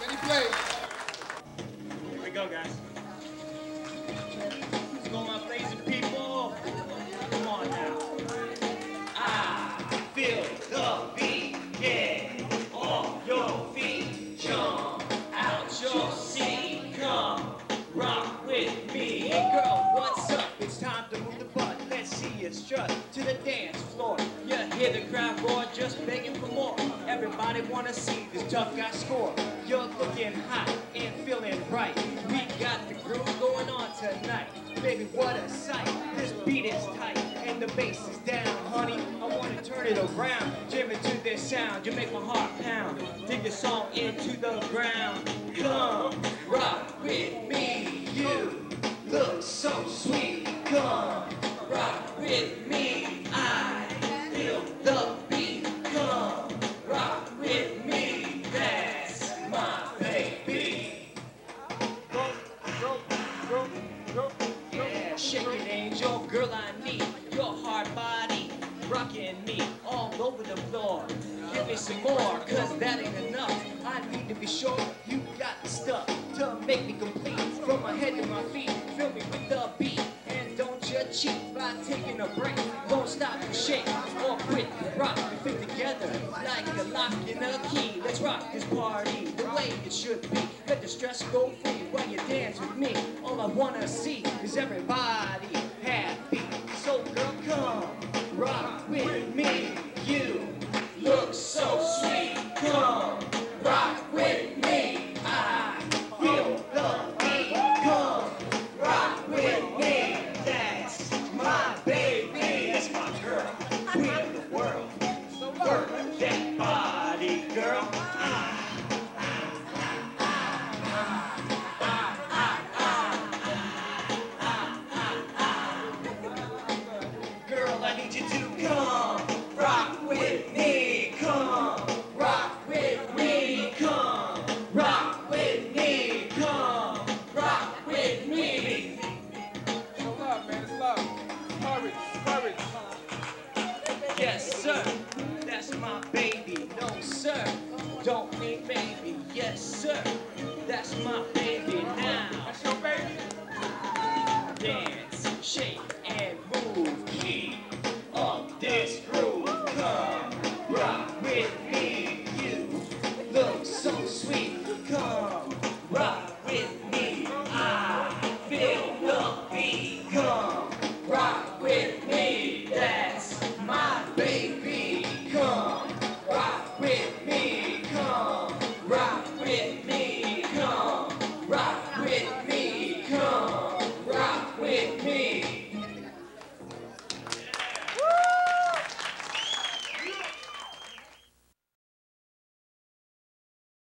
Can play? Here we go, guys. Let's go, my blazing people. Come on now. I feel the beat, to the dance floor. You hear the crowd roar, just begging for more. Everybody wanna see this tough guy score. You're looking hot and feeling right. We got the groove going on tonight. Baby, what a sight. This beat is tight and the bass is down, honey. I wanna turn it around. Jam it to this sound. You make my heart pound. Dig the song into the ground. Come rock with angel, girl, I need your hard body rocking me all over the floor. Give me some more, cause that ain't enough. I need to be sure you got the stuff to make me complete. From my head to my feet, fill me with the beat. And don't you cheat by taking a break. Don't stop to shake or quit. Rock and fit together like a lock and a key. Let's rock this party the way it should be. Let the stress go free while you dance with me. All I wanna see is everybody I need you to come